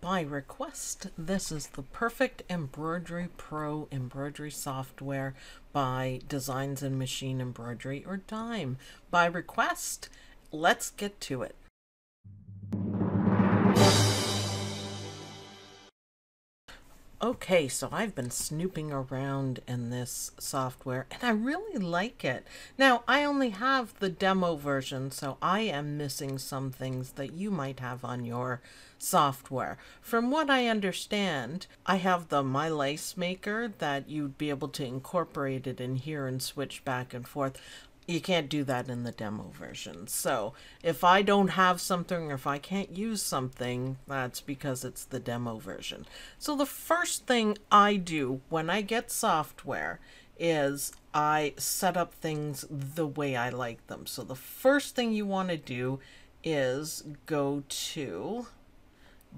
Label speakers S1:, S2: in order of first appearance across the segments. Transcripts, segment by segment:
S1: by request. This is the Perfect Embroidery Pro embroidery software by Designs in Machine Embroidery or Dime. By request, let's get to it. Okay, so I've been snooping around in this software and I really like it. Now, I only have the demo version, so I am missing some things that you might have on your software. From what I understand, I have the My Lace Maker that you'd be able to incorporate it in here and switch back and forth you can't do that in the demo version. So if I don't have something or if I can't use something, that's because it's the demo version. So the first thing I do when I get software is I set up things the way I like them. So the first thing you want to do is go to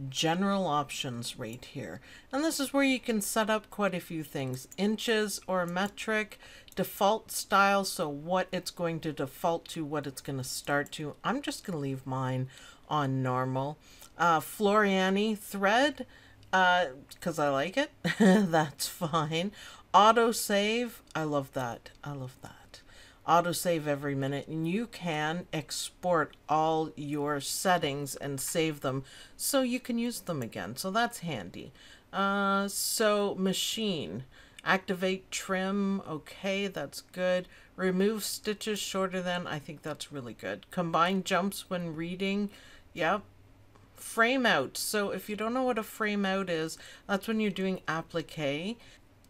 S1: general options right here. And this is where you can set up quite a few things. Inches or metric, default style, so what it's going to default to, what it's going to start to. I'm just going to leave mine on normal. Uh, Floriani thread, because uh, I like it. That's fine. Auto save, I love that. I love that autosave every minute and you can export all your settings and save them so you can use them again so that's handy uh, so machine activate trim okay that's good remove stitches shorter than I think that's really good combine jumps when reading yep frame out so if you don't know what a frame out is that's when you're doing applique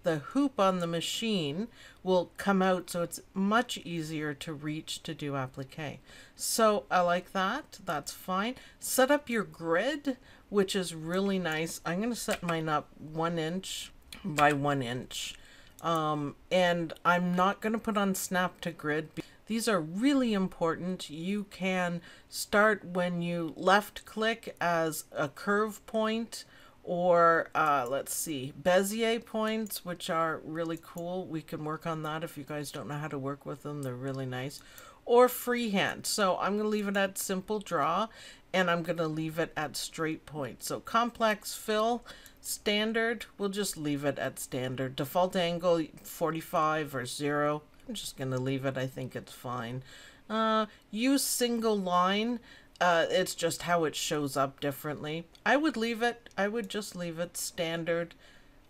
S1: the hoop on the machine will come out so it's much easier to reach to do applique. So I like that. That's fine. Set up your grid, which is really nice. I'm going to set mine up one inch by one inch. Um, and I'm not going to put on snap to grid. These are really important. You can start when you left click as a curve point or uh, let's see, Bezier points, which are really cool. We can work on that if you guys don't know how to work with them. They're really nice. Or freehand. So I'm going to leave it at simple draw and I'm going to leave it at straight point. So complex fill, standard, we'll just leave it at standard. Default angle 45 or 0. I'm just going to leave it. I think it's fine. Uh, use single line. Uh, it's just how it shows up differently. I would leave it. I would just leave it standard.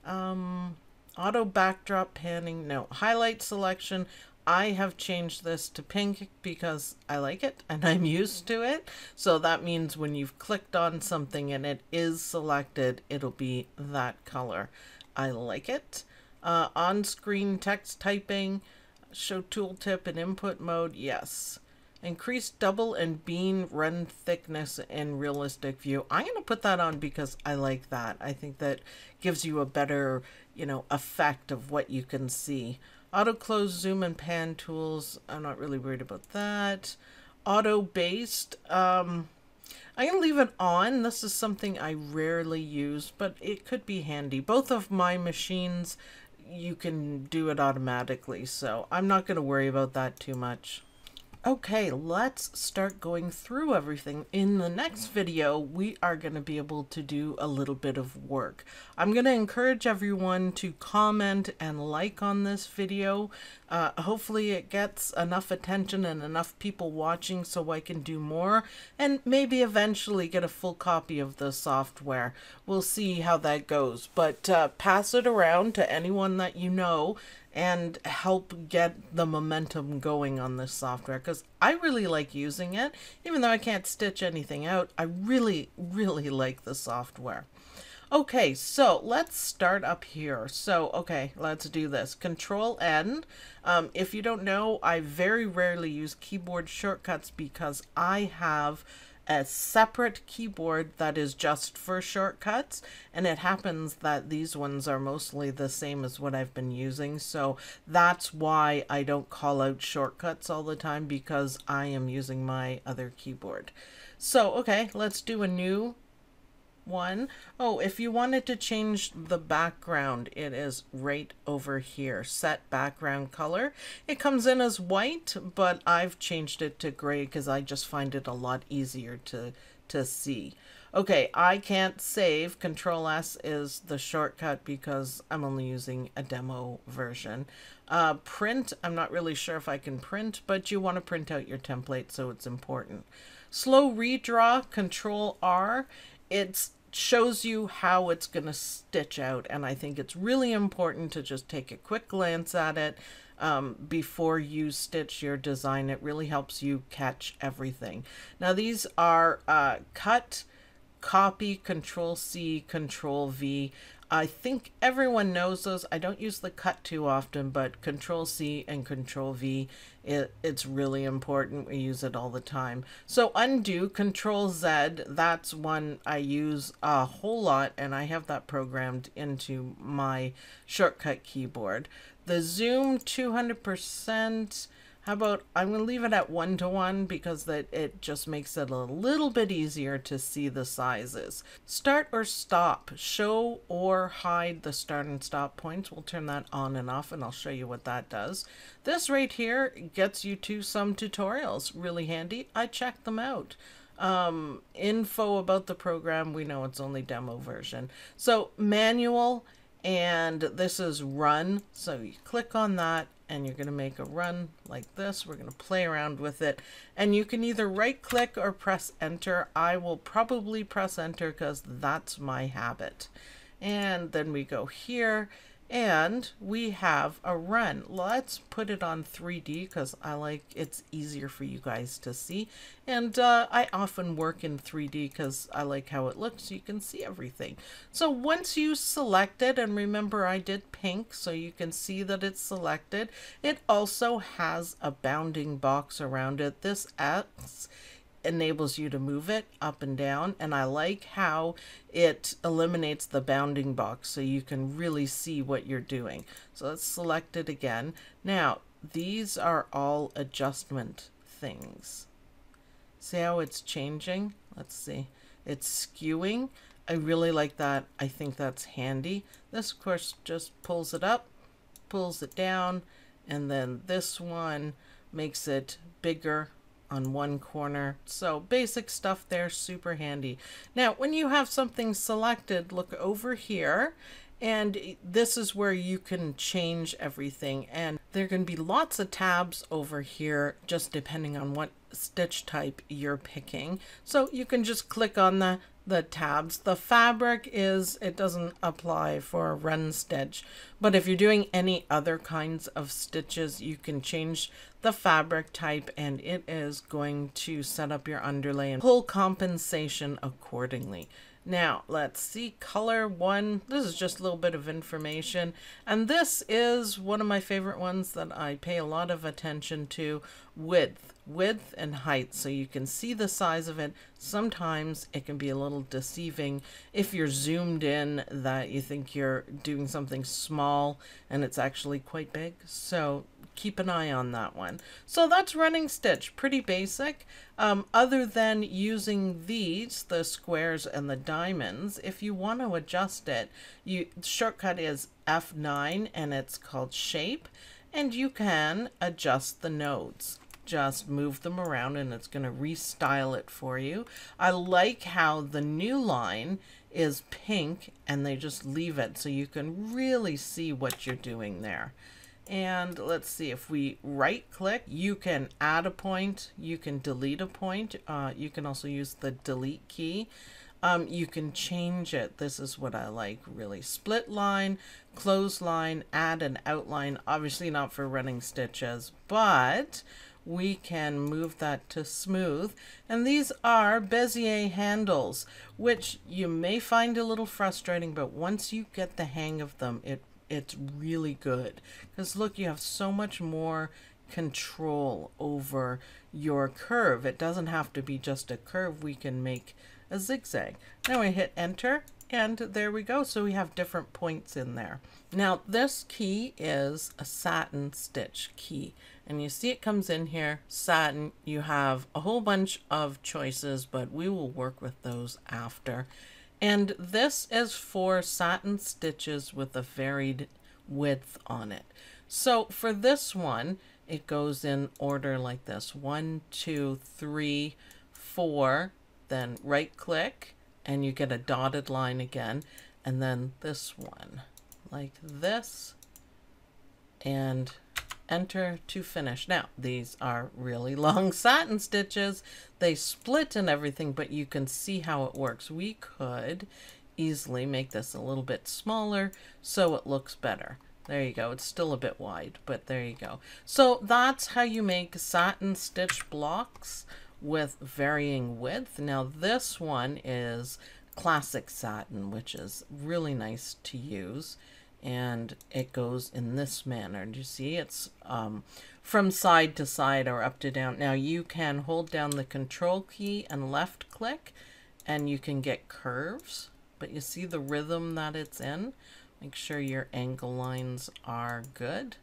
S1: Um, auto backdrop panning. No. Highlight selection. I have changed this to pink because I like it and I'm used to it. So that means when you've clicked on something and it is selected, it'll be that color. I like it. Uh, on-screen text typing, show tooltip in input mode, yes. Increase double and bean run thickness in realistic view. I'm going to put that on because I like that. I think that gives you a better, you know, effect of what you can see. Auto close, zoom, and pan tools. I'm not really worried about that. Auto baste. Um, I'm going to leave it on. This is something I rarely use, but it could be handy. Both of my machines, you can do it automatically, so I'm not going to worry about that too much. Okay, let's start going through everything. In the next video, we are going to be able to do a little bit of work. I'm going to encourage everyone to comment and like on this video. Uh, hopefully it gets enough attention and enough people watching so I can do more and maybe eventually get a full copy of the software. We'll see how that goes, but uh, pass it around to anyone that you know and help get the momentum going on this software because I really like using it. Even though I can't stitch anything out, I really, really like the software. Okay, so let's start up here. So, okay, let's do this. Control N. Um, if you don't know, I very rarely use keyboard shortcuts because I have a separate keyboard that is just for shortcuts and it happens that these ones are mostly the same as what I've been using so that's why I don't call out shortcuts all the time because I am using my other keyboard. So okay let's do a new one. Oh, if you wanted to change the background, it is right over here. Set background color. It comes in as white, but I've changed it to gray because I just find it a lot easier to, to see. Okay, I can't save. Control S is the shortcut because I'm only using a demo version. Uh, print, I'm not really sure if I can print, but you want to print out your template, so it's important. Slow redraw, Control R, it shows you how it's going to stitch out, and I think it's really important to just take a quick glance at it um, before you stitch your design. It really helps you catch everything. Now these are uh, cut, copy, control C, control V. I think everyone knows those. I don't use the cut too often, but Control C and Control V, it, it's really important. We use it all the time. So undo, Control Z, that's one I use a whole lot, and I have that programmed into my shortcut keyboard. The zoom 200%, how about, I'm going to leave it at one to one because that it just makes it a little bit easier to see the sizes. Start or stop, show or hide the start and stop points. We'll turn that on and off and I'll show you what that does. This right here gets you to some tutorials, really handy. I checked them out um, info about the program. We know it's only demo version. So manual and this is run. So you click on that and you're going to make a run like this. We're going to play around with it and you can either right click or press enter. I will probably press enter because that's my habit. And then we go here and we have a run. Let's put it on 3D because I like it's easier for you guys to see. And uh, I often work in 3D because I like how it looks. You can see everything. So once you select it, and remember I did pink so you can see that it's selected, it also has a bounding box around it. This X enables you to move it up and down and I like how it eliminates the bounding box so you can really see what you're doing. So let's select it again. Now these are all adjustment things. See how it's changing? Let's see. It's skewing. I really like that. I think that's handy. This of course just pulls it up, pulls it down, and then this one makes it bigger on one corner. So basic stuff there, super handy. Now, when you have something selected, look over here and this is where you can change everything and there can be lots of tabs over here just depending on what stitch type you're picking so you can just click on the the tabs. The fabric is, it doesn't apply for a run stitch, but if you're doing any other kinds of stitches, you can change the fabric type and it is going to set up your underlay and pull compensation accordingly. Now, let's see, color one. This is just a little bit of information. And this is one of my favorite ones that I pay a lot of attention to, width. Width and height, so you can see the size of it. Sometimes it can be a little deceiving if you're zoomed in that you think you're doing something small and it's actually quite big. So keep an eye on that one. So that's running stitch, pretty basic. Um, other than using these, the squares and the diamonds, if you want to adjust it, you shortcut is F9 and it's called shape and you can adjust the nodes just move them around and it's going to restyle it for you. I like how the new line is pink and they just leave it so you can really see what you're doing there. And let's see, if we right click, you can add a point, you can delete a point. Uh, you can also use the delete key. Um, you can change it. This is what I like really. Split line, close line, add an outline. Obviously not for running stitches, but we can move that to smooth. And these are Bezier handles, which you may find a little frustrating, but once you get the hang of them, it it's really good. Because look, you have so much more control over your curve. It doesn't have to be just a curve. We can make a zigzag. Now we hit enter and there we go. So we have different points in there. Now this key is a satin stitch key and you see it comes in here satin you have a whole bunch of choices but we will work with those after and this is for satin stitches with a varied width on it. So for this one, it goes in order like this. One, two, three, four, then right click, and you get a dotted line again and then this one like this and enter to finish. Now, these are really long satin stitches. They split and everything, but you can see how it works. We could easily make this a little bit smaller so it looks better. There you go. It's still a bit wide, but there you go. So that's how you make satin stitch blocks with varying width. Now this one is classic satin, which is really nice to use. And it goes in this manner. Do you see? It's um, from side to side or up to down. Now you can hold down the control key and left click and you can get curves, but you see the rhythm that it's in. Make sure your angle lines are good.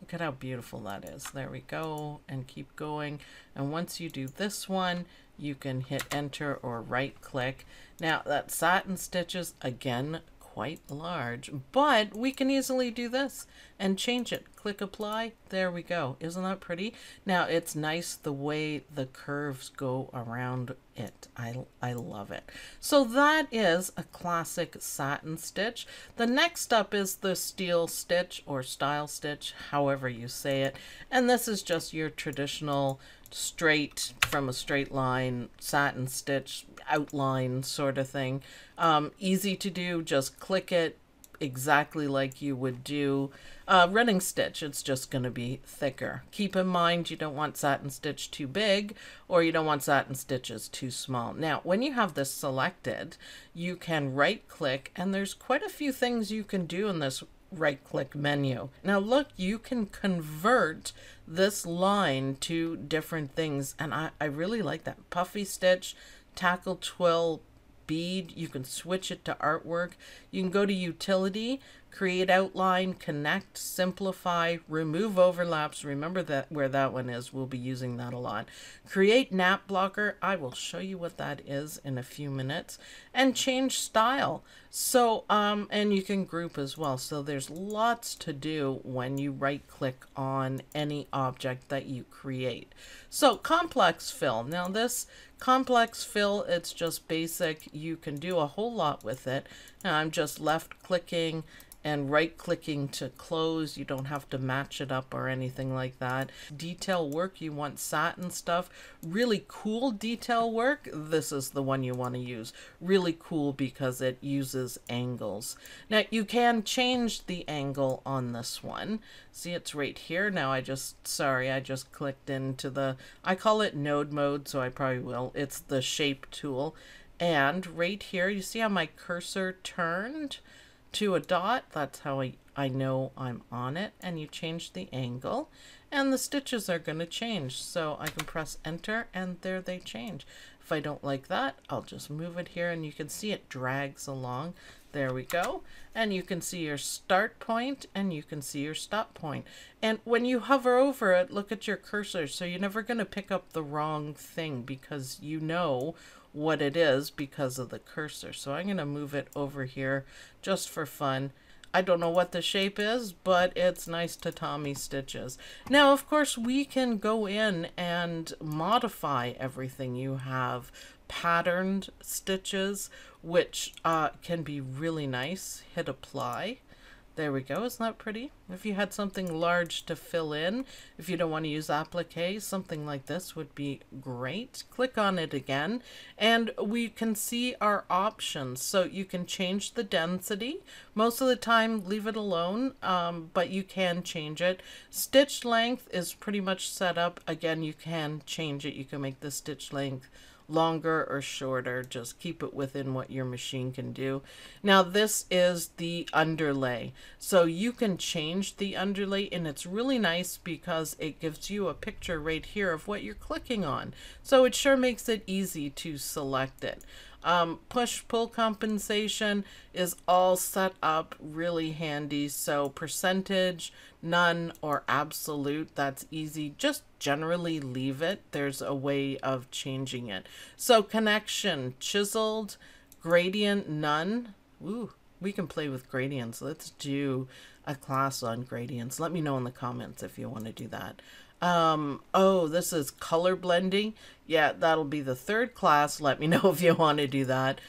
S1: Look at how beautiful that is. There we go. And keep going. And once you do this one, you can hit enter or right click. Now that satin stitches, again, quite large, but we can easily do this and change it. Click apply. There we go. Isn't that pretty? Now it's nice the way the curves go around it. I, I love it. So that is a classic satin stitch. The next up is the steil stitch or style stitch, however you say it. And this is just your traditional straight from a straight line satin stitch outline sort of thing. Um, easy to do, just click it exactly like you would do uh, running stitch. It's just going to be thicker. Keep in mind you don't want satin stitch too big or you don't want satin stitches too small. Now when you have this selected you can right click and there's quite a few things you can do in this right click menu. Now look, you can convert this line to different things and I, I really like that. Puffy stitch, tackle twill, bead. You can switch it to artwork. You can go to utility, create outline, connect, simplify, remove overlaps. Remember that where that one is. We'll be using that a lot. Create nap blocker. I will show you what that is in a few minutes. And change style. So, um, and you can group as well. So there's lots to do when you right click on any object that you create. So complex fill. Now this complex fill, it's just basic. You can do a whole lot with it. Now I'm just left clicking and right clicking to close. You don't have to match it up or anything like that. Detail work, you want satin stuff. Really cool detail work, this is the one you want to use. Really cool because it uses angles. Now you can change the angle on this one. See, it's right here. Now I just, sorry, I just clicked into the, I call it node mode, so I probably will. It's the shape tool. And right here, you see how my cursor turned? to a dot. That's how I, I know I'm on it. And you change the angle and the stitches are going to change. So I can press enter and there they change. If I don't like that, I'll just move it here and you can see it drags along. There we go. And you can see your start point and you can see your stop point. And when you hover over it, look at your cursor. So you're never going to pick up the wrong thing because you know what it is because of the cursor. So I'm going to move it over here just for fun. I don't know what the shape is, but it's nice tatami stitches. Now, of course, we can go in and modify everything. You have patterned stitches, which uh, can be really nice. Hit apply. There we go. Isn't that pretty? If you had something large to fill in, if you don't want to use applique, something like this would be great. Click on it again, and we can see our options. So you can change the density. Most of the time, leave it alone, um, but you can change it. Stitch length is pretty much set up. Again, you can change it. You can make the stitch length longer or shorter. Just keep it within what your machine can do. Now this is the underlay. So you can change the underlay and it's really nice because it gives you a picture right here of what you're clicking on. So it sure makes it easy to select it. Um, push-pull compensation is all set up really handy. So percentage, none, or absolute, that's easy. Just generally leave it. There's a way of changing it. So connection, chiseled, gradient, none. Ooh, we can play with gradients. Let's do a class on gradients. Let me know in the comments if you want to do that. Um, oh, this is color blending. Yeah, that'll be the third class. Let me know if you want to do that.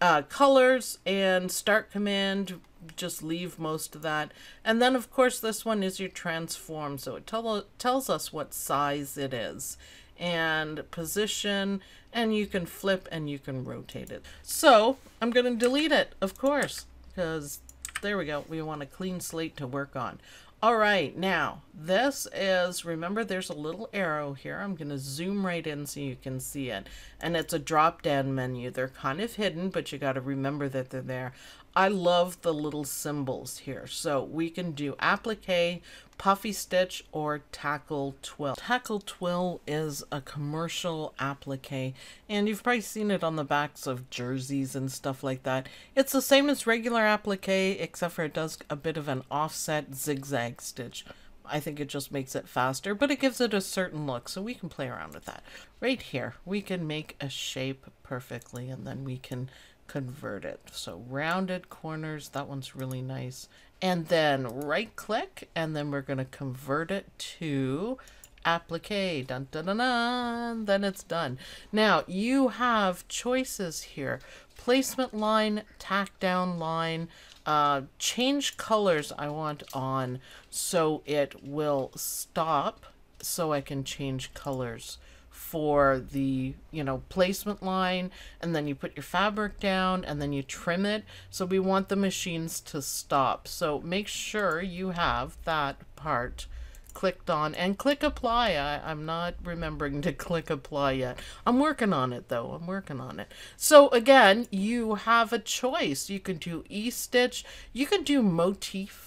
S1: Uh, colors and start command, just leave most of that. And then, of course, this one is your transform. So it tell, tells us what size it is and position and you can flip and you can rotate it. So I'm going to delete it, of course, because there we go. We want a clean slate to work on. All right, now this is, remember there's a little arrow here. I'm going to zoom right in so you can see it. And it's a drop down menu. They're kind of hidden, but you got to remember that they're there. I love the little symbols here. So we can do applique, puffy stitch, or tackle twill. Tackle twill is a commercial applique, and you've probably seen it on the backs of jerseys and stuff like that. It's the same as regular applique, except for it does a bit of an offset zigzag stitch. I think it just makes it faster, but it gives it a certain look, so we can play around with that. Right here, we can make a shape perfectly, and then we can convert it. So rounded corners, that one's really nice. And then right click, and then we're going to convert it to applique. Dun, dun, dun, dun. Then it's done. Now you have choices here. Placement line, tack down line, uh, change colors I want on so it will stop so I can change colors for the you know placement line and then you put your fabric down and then you trim it. So we want the machines to stop. So make sure you have that part clicked on and click apply. I, I'm not remembering to click apply yet. I'm working on it though. I'm working on it. So again you have a choice. You can do e-stitch. You can do motif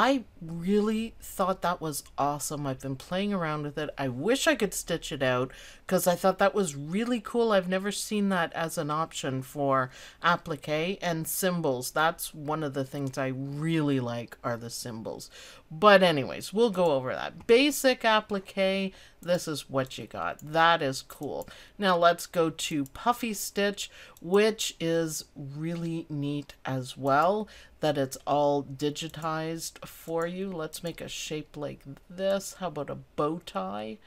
S1: I really thought that was awesome. I've been playing around with it. I wish I could stitch it out because I thought that was really cool. I've never seen that as an option for applique and symbols. That's one of the things I really like are the symbols. But anyways, we'll go over that. Basic applique, this is what you got. That is cool. Now let's go to Puffy Stitch, which is really neat as well that it's all digitized for you. Let's make a shape like this. How about a bow tie?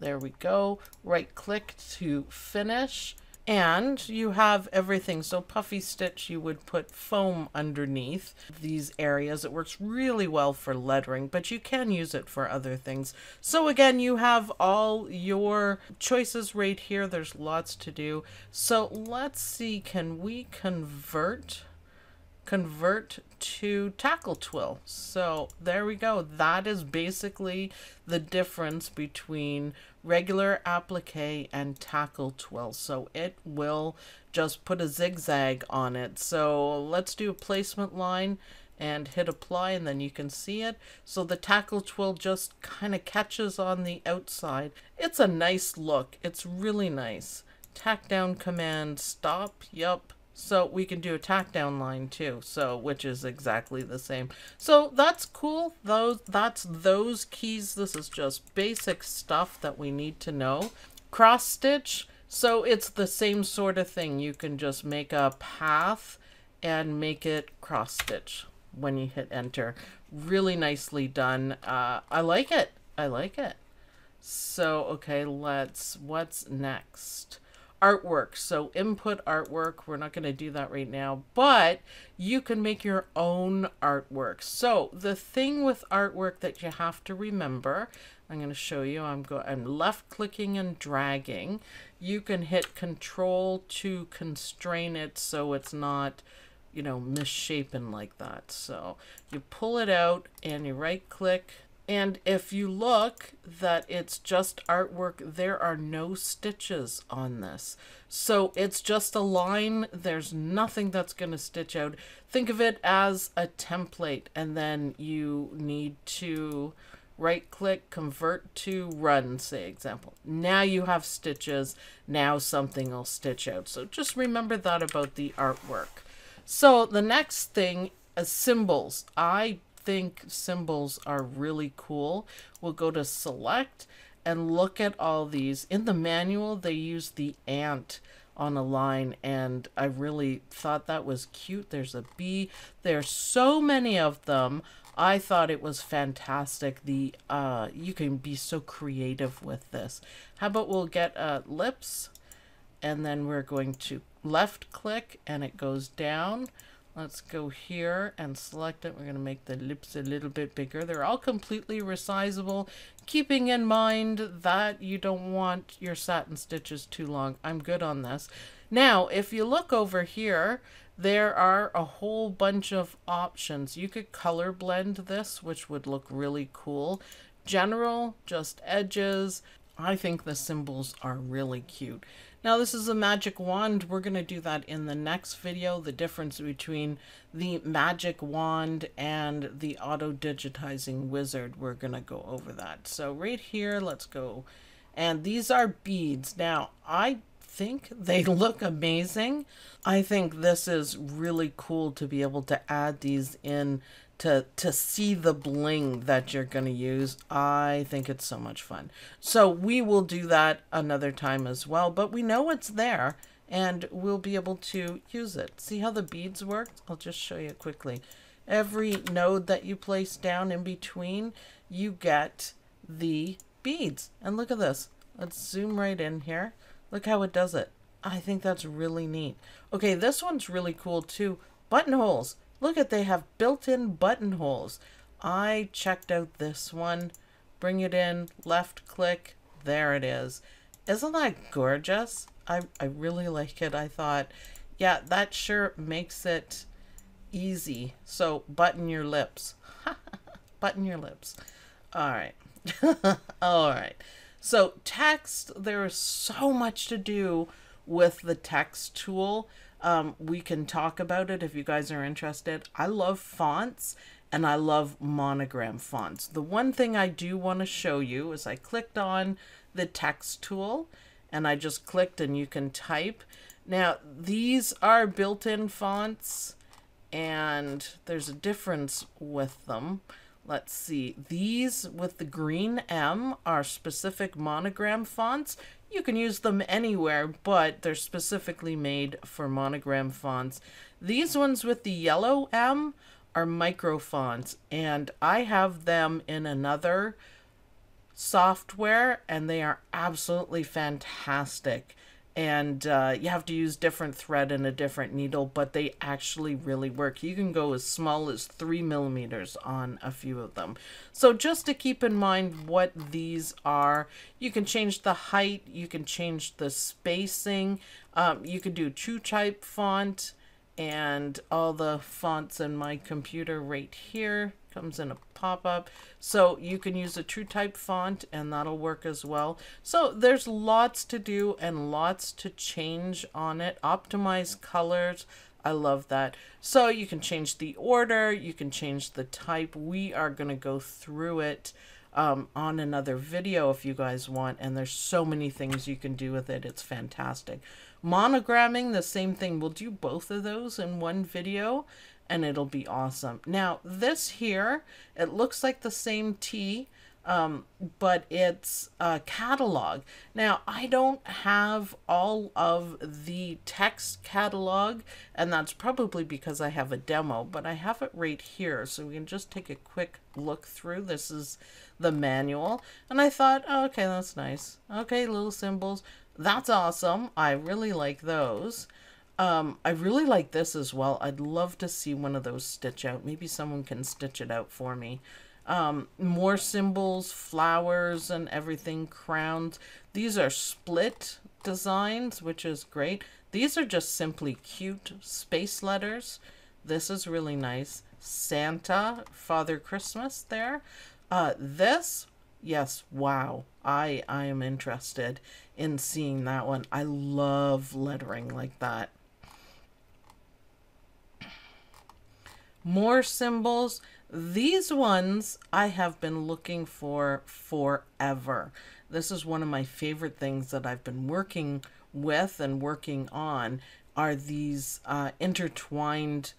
S1: There we go. Right click to finish. And you have everything. So puffy stitch, you would put foam underneath these areas. It works really well for lettering, but you can use it for other things. So again, you have all your choices right here. There's lots to do. So let's see, can we convert convert to tackle twill. So there we go. That is basically the difference between regular applique and tackle twill. So it will just put a zigzag on it. So let's do a placement line and hit apply and then you can see it. So the tackle twill just kind of catches on the outside. It's a nice look. It's really nice. Tack down command stop. Yup so we can do a tack down line too, so which is exactly the same. So that's cool. Those that's those keys. This is just basic stuff that we need to know. Cross stitch. So it's the same sort of thing. You can just make a path and make it cross stitch when you hit enter. Really nicely done. Uh, I like it. I like it. So, okay, let's, what's next? Artwork. So input artwork, we're not going to do that right now, but you can make your own artwork. So the thing with artwork that you have to remember, I'm going to show you, I'm, go I'm left clicking and dragging. You can hit control to constrain it so it's not you know, misshapen like that. So you pull it out and you right click, and if you look that it's just artwork, there are no stitches on this. So it's just a line. There's nothing that's going to stitch out. Think of it as a template and then you need to right click, convert to run, say example. Now you have stitches. Now something will stitch out. So just remember that about the artwork. So the next thing is symbols. I think symbols are really cool. We'll go to select and look at all these. In the manual, they use the ant on a line and I really thought that was cute. There's a bee. There's so many of them I thought it was fantastic. The uh, you can be so creative with this. How about we'll get uh, lips, and then we're going to left click, and it goes down. Let's go here and select it. We're going to make the lips a little bit bigger. They're all completely resizable, keeping in mind that you don't want your satin stitches too long. I'm good on this. Now, if you look over here, there are a whole bunch of options. You could color blend this, which would look really cool. General, just edges. I think the symbols are really cute. Now this is a magic wand. We're going to do that in the next video, the difference between the magic wand and the auto digitizing wizard. We're going to go over that. So right here, let's go. And these are beads. Now I think they look amazing. I think this is really cool to be able to add these in to to see the bling that you're going to use. I think it's so much fun. So we will do that another time as well, but we know it's there and we'll be able to use it. See how the beads work? I'll just show you quickly. Every node that you place down in between, you get the beads. And look at this. Let's zoom right in here. Look how it does it. I think that's really neat. Okay, this one's really cool too. Buttonholes. Look at they have built-in buttonholes. I checked out this one. Bring it in, left click, there it is. Isn't that gorgeous? I, I really like it. I thought, yeah, that sure makes it easy. So button your lips. button your lips. All right. All right. So text, there is so much to do with the text tool. Um, we can talk about it if you guys are interested. I love fonts and I love monogram fonts. The one thing I do want to show you is I clicked on the text tool and I just clicked and you can type. Now these are built-in fonts and there's a difference with them. Let's see, these with the green M are specific monogram fonts. You can use them anywhere, but they're specifically made for monogram fonts. These ones with the yellow M are micro fonts, and I have them in another software, and they are absolutely fantastic and uh, you have to use different thread and a different needle, but they actually really work. You can go as small as three millimeters on a few of them. So just to keep in mind what these are, you can change the height, you can change the spacing, um, you can do true type font, and all the fonts in my computer right here comes in a pop-up. So you can use a true type font and that'll work as well. So there's lots to do and lots to change on it. Optimize colors. I love that. So you can change the order. You can change the type. We are going to go through it um, on another video if you guys want and there's so many things you can do with it. It's fantastic. Monogramming the same thing. We'll do both of those in one video and it'll be awesome. Now, this here, it looks like the same T, um, but it's a catalog. Now, I don't have all of the text catalog, and that's probably because I have a demo, but I have it right here, so we can just take a quick look through. This is the manual, and I thought, oh, okay, that's nice. Okay, little symbols. That's awesome. I really like those. Um, I really like this as well. I'd love to see one of those stitch out. Maybe someone can stitch it out for me. Um, more symbols, flowers and everything, crowns. These are split designs, which is great. These are just simply cute space letters. This is really nice. Santa, Father Christmas there. Uh, this, yes, wow. I, I am interested in seeing that one. I love lettering like that. More symbols. These ones I have been looking for forever. This is one of my favorite things that I've been working with and working on are these uh, intertwined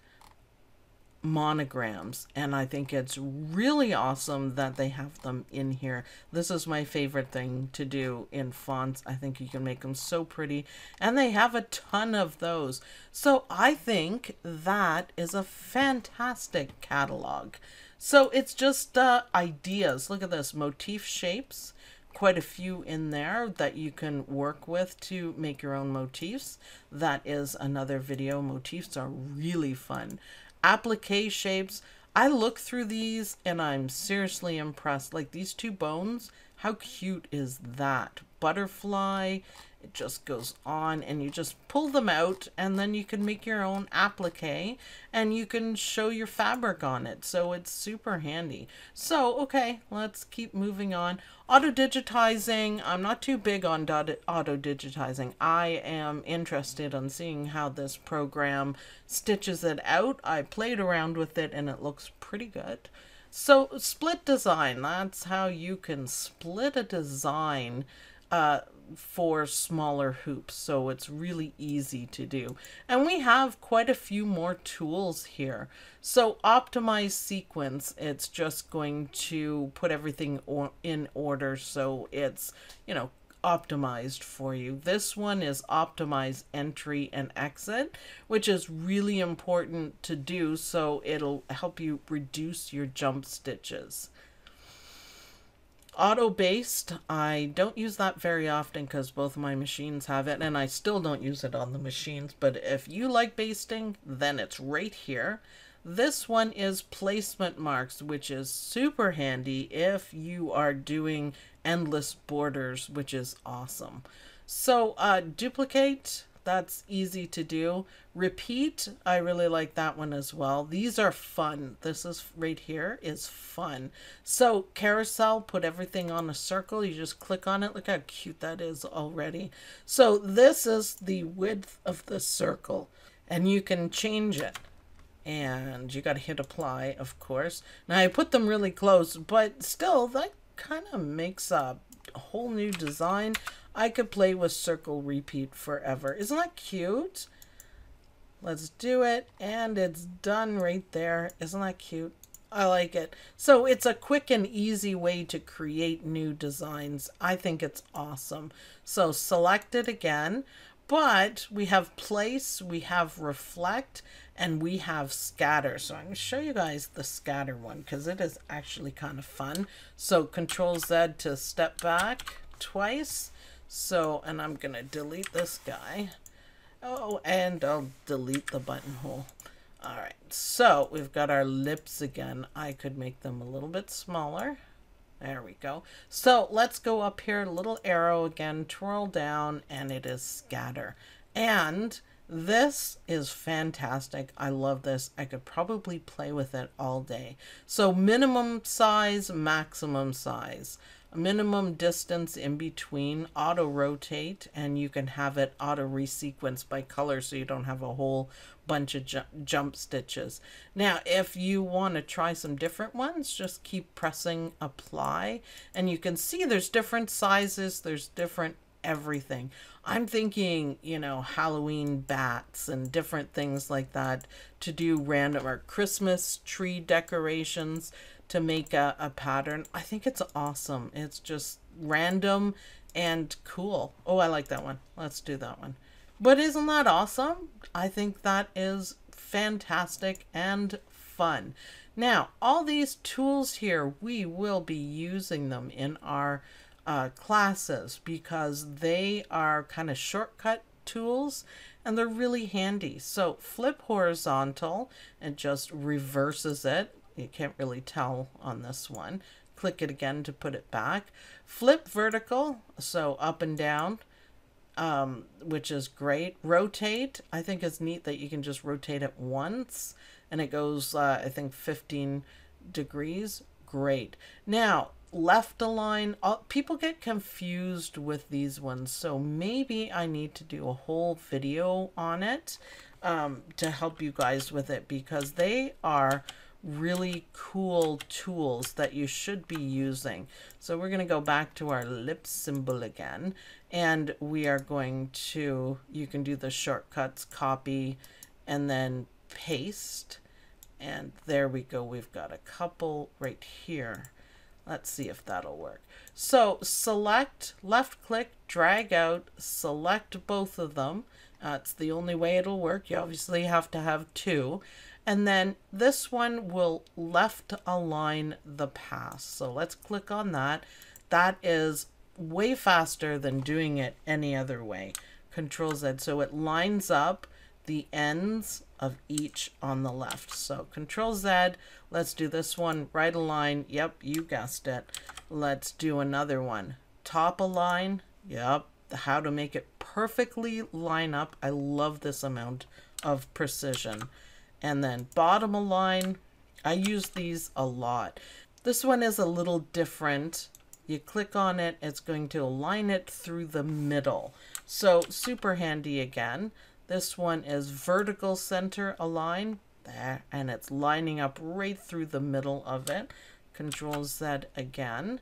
S1: monograms and I think it's really awesome that they have them in here. This is my favorite thing to do in fonts. I think you can make them so pretty and they have a ton of those. So I think that is a fantastic catalog. So it's just uh, ideas. Look at this motif shapes quite a few in there that you can work with to make your own motifs. That is another video. Motifs are really fun. Applique shapes. I look through these and I'm seriously impressed. Like these two bones, how cute is that? Butterfly it just goes on and you just pull them out and then you can make your own applique and you can show your fabric on it. So it's super handy. So, okay, let's keep moving on. Auto digitizing, I'm not too big on auto digitizing. I am interested on seeing how this program stitches it out. I played around with it and it looks pretty good. So split design, that's how you can split a design uh, for smaller hoops so it's really easy to do. And we have quite a few more tools here. So optimize sequence. It's just going to put everything in order so it's you know optimized for you. This one is optimize entry and exit which is really important to do so it'll help you reduce your jump stitches auto baste i don't use that very often because both of my machines have it and i still don't use it on the machines but if you like basting then it's right here. This one is placement marks which is super handy if you are doing endless borders which is awesome. So uh, duplicate that's easy to do. Repeat, I really like that one as well. These are fun. This is right here is fun. So carousel, put everything on a circle. You just click on it. Look how cute that is already. So this is the width of the circle and you can change it. And you got to hit apply, of course. Now I put them really close, but still that kind of makes a whole new design. I could play with circle repeat forever. Isn't that cute? Let's do it. And it's done right there. Isn't that cute? I like it. So it's a quick and easy way to create new designs. I think it's awesome. So select it again, but we have place, we have reflect, and we have scatter. So I'm going to show you guys the scatter one because it is actually kind of fun. So control Z to step back twice so, and I'm going to delete this guy. Oh, and I'll delete the buttonhole. All right, so we've got our lips again. I could make them a little bit smaller. There we go. So let's go up here, little arrow again, twirl down, and it is scatter. And this is fantastic. I love this. I could probably play with it all day. So minimum size, maximum size minimum distance in between, auto rotate, and you can have it auto resequence by color so you don't have a whole bunch of ju jump stitches. Now, if you want to try some different ones, just keep pressing apply, and you can see there's different sizes, there's different everything. I'm thinking, you know, Halloween bats and different things like that to do random or Christmas tree decorations to make a, a pattern. I think it's awesome. It's just random and cool. Oh, I like that one. Let's do that one. But isn't that awesome? I think that is fantastic and fun. Now, all these tools here, we will be using them in our uh, classes because they are kind of shortcut tools and they're really handy. So flip horizontal and just reverses it you can't really tell on this one. Click it again to put it back. Flip vertical, so up and down, um, which is great. Rotate, I think it's neat that you can just rotate it once and it goes, uh, I think, 15 degrees. Great. Now, left align, uh, people get confused with these ones, so maybe I need to do a whole video on it um, to help you guys with it because they are really cool tools that you should be using. So we're going to go back to our lip symbol again and we are going to, you can do the shortcuts, copy and then paste. And there we go. We've got a couple right here. Let's see if that'll work. So select, left click, drag out, select both of them. Uh, it's the only way it'll work. You obviously have to have two And then this one will left align the pass. So let's click on that. That is way faster than doing it any other way. Control Z. So it lines up the ends of each on the left. So Control Z, let's do this one, right align, yep, you guessed it. Let's do another one. Top align, yep, how to make it perfectly line up. I love this amount of precision. And then bottom align, I use these a lot. This one is a little different. You click on it, it's going to align it through the middle. So super handy again. This one is vertical center align there, and it's lining up right through the middle of it. Control Z again.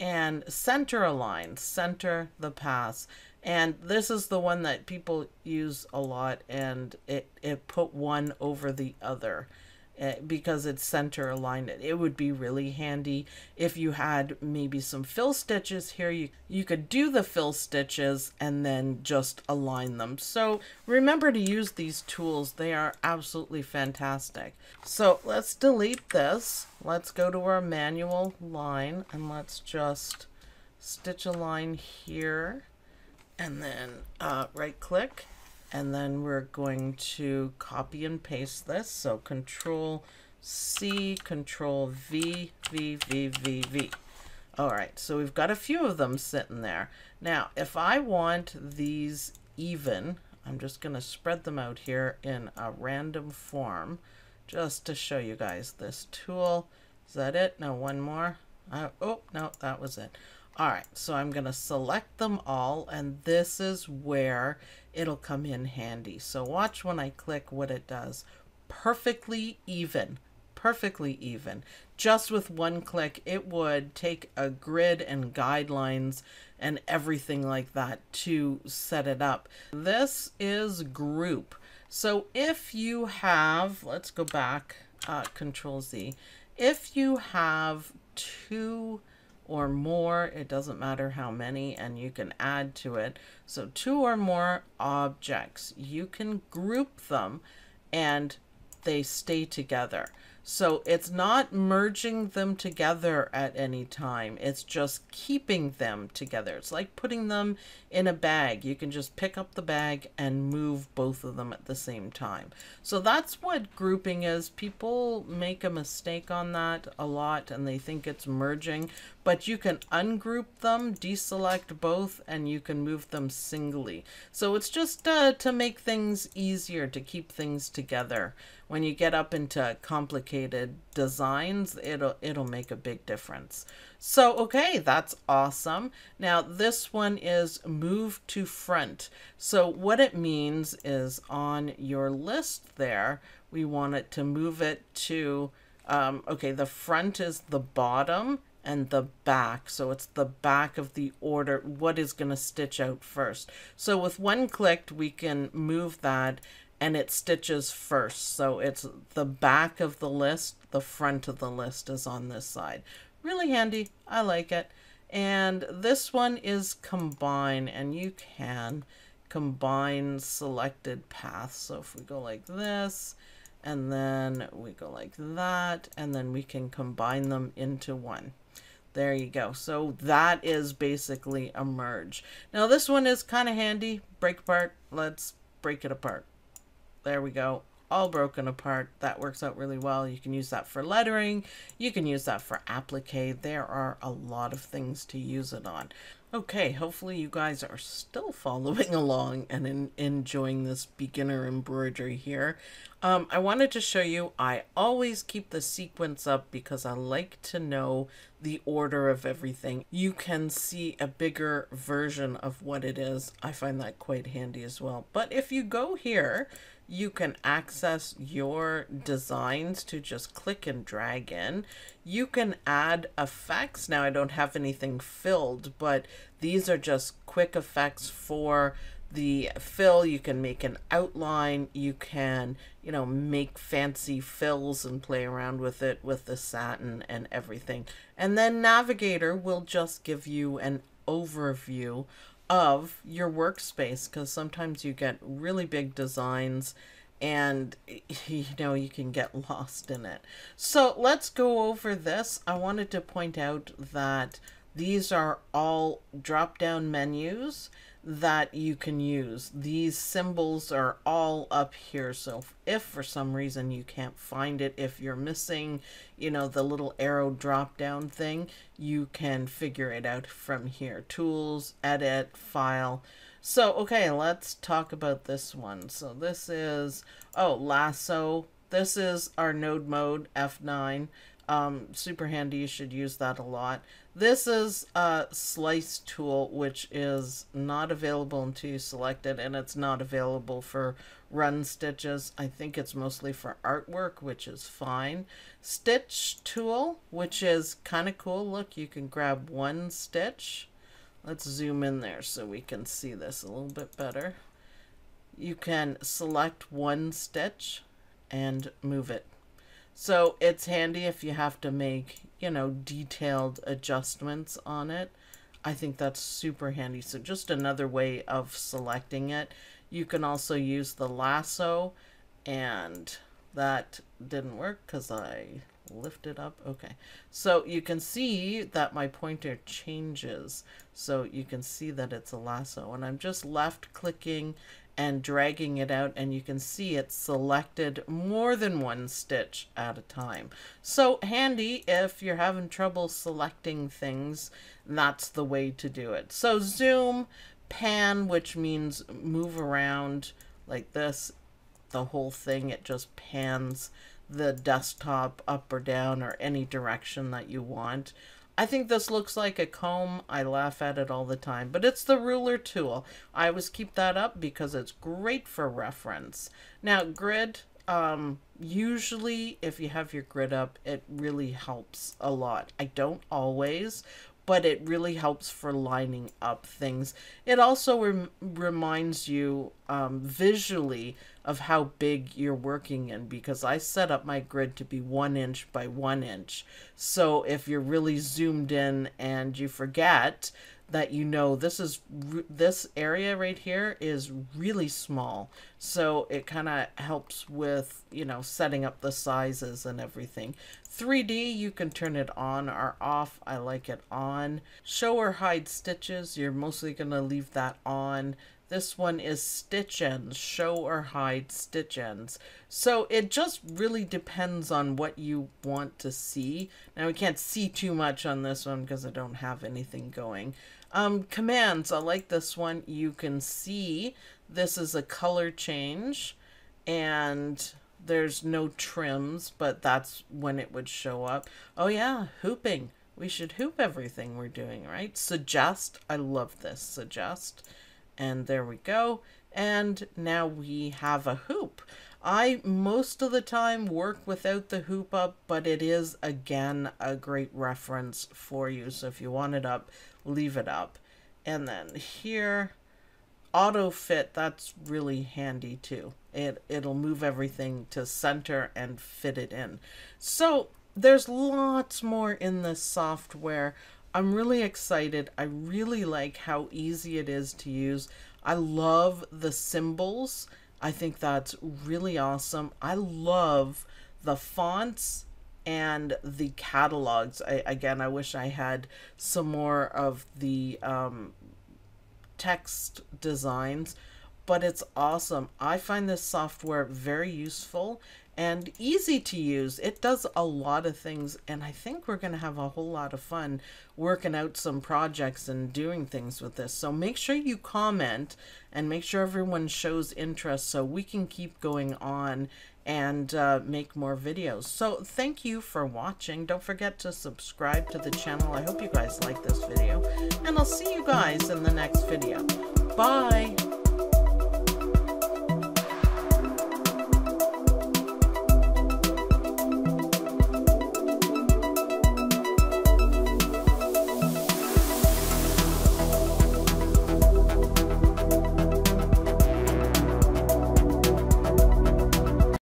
S1: And center align, center the pass. And this is the one that people use a lot, and it, it put one over the other. Eh, because it's center aligned. It would be really handy if you had maybe some fill stitches here. You, you could do the fill stitches and then just align them. So remember to use these tools. They are absolutely fantastic. So let's delete this. Let's go to our manual line and let's just stitch a line here and then uh, right click and then we're going to copy and paste this. So control C, control V, V, V, V, V. All right, so we've got a few of them sitting there. Now, if I want these even, I'm just going to spread them out here in a random form just to show you guys this tool. Is that it? No, one more. Uh, oh, no, that was it. All right, so I'm going to select them all, and this is where it'll come in handy. So watch when I click what it does. Perfectly even, perfectly even. Just with one click, it would take a grid and guidelines and everything like that to set it up. This is group. So if you have, let's go back, uh, Control Z. If you have two or more, it doesn't matter how many, and you can add to it. So two or more objects, you can group them and they stay together. So it's not merging them together at any time. It's just keeping them together. It's like putting them in a bag. You can just pick up the bag and move both of them at the same time. So that's what grouping is. People make a mistake on that a lot and they think it's merging, but you can ungroup them, deselect both, and you can move them singly. So it's just uh, to make things easier to keep things together. When you get up into complicated designs, it'll, it'll make a big difference. So, okay, that's awesome. Now, this one is move to front. So what it means is on your list there, we want it to move it to, um, okay, the front is the bottom and the back. So it's the back of the order, what is going to stitch out first. So with one click, we can move that and it stitches first. So it's the back of the list, the front of the list is on this side. Really handy. I like it. And this one is combine and you can combine selected paths. So if we go like this, and then we go like that, and then we can combine them into one. There you go. So that is basically a merge. Now this one is kind of handy. Break apart. Let's break it apart. There we go. All broken apart. That works out really well. You can use that for lettering. You can use that for applique. There are a lot of things to use it on. Okay, hopefully you guys are still following along and in, enjoying this beginner embroidery here. Um, I wanted to show you, I always keep the sequence up because I like to know the order of everything. You can see a bigger version of what it is. I find that quite handy as well. But if you go here, you can access your designs to just click and drag in. You can add effects. Now I don't have anything filled, but these are just quick effects for the fill. You can make an outline. You can, you know, make fancy fills and play around with it with the satin and everything. And then Navigator will just give you an overview of your workspace because sometimes you get really big designs and you know you can get lost in it. So let's go over this. I wanted to point out that these are all drop down menus that you can use. These symbols are all up here. So if for some reason you can't find it, if you're missing, you know, the little arrow drop down thing, you can figure it out from here. Tools, edit, file. So, okay, let's talk about this one. So this is, oh, lasso. This is our node mode, F9. Um, super handy, you should use that a lot. This is a slice tool, which is not available until you select it, and it's not available for run stitches. I think it's mostly for artwork, which is fine. Stitch tool, which is kind of cool. Look, you can grab one stitch. Let's zoom in there so we can see this a little bit better. You can select one stitch and move it so it's handy if you have to make, you know, detailed adjustments on it. I think that's super handy. So just another way of selecting it. You can also use the lasso and that didn't work because I lifted up. Okay. So you can see that my pointer changes. So you can see that it's a lasso and I'm just left clicking and dragging it out and you can see it's selected more than one stitch at a time. So handy if you're having trouble selecting things, that's the way to do it. So zoom, pan, which means move around like this, the whole thing, it just pans the desktop up or down or any direction that you want. I think this looks like a comb. I laugh at it all the time, but it's the ruler tool. I always keep that up because it's great for reference. Now, grid, um, usually if you have your grid up, it really helps a lot. I don't always, but it really helps for lining up things. It also rem reminds you um, visually of how big you're working in because I set up my grid to be one inch by one inch. So if you're really zoomed in and you forget that you know this is this area right here is really small. So it kind of helps with you know setting up the sizes and everything. 3d you can turn it on or off. I like it on. Show or hide stitches you're mostly going to leave that on this one is stitch ends, show or hide stitch ends. So it just really depends on what you want to see. Now we can't see too much on this one because I don't have anything going. Um, commands, I like this one. You can see this is a color change and there's no trims, but that's when it would show up. Oh yeah, hooping. We should hoop everything we're doing, right? Suggest. I love this. Suggest. And there we go. And now we have a hoop. I most of the time work without the hoop up, but it is again a great reference for you. So if you want it up, leave it up. And then here, auto fit, that's really handy too. It, it'll move everything to center and fit it in. So there's lots more in this software. I'm really excited. I really like how easy it is to use. I love the symbols. I think that's really awesome. I love the fonts and the catalogs. I, again, I wish I had some more of the um, text designs, but it's awesome. I find this software very useful and easy to use. It does a lot of things, and I think we're going to have a whole lot of fun working out some projects and doing things with this. So make sure you comment and make sure everyone shows interest so we can keep going on and uh, make more videos. So thank you for watching. Don't forget to subscribe to the channel. I hope you guys like this video. And I'll see you guys in the next video. Bye!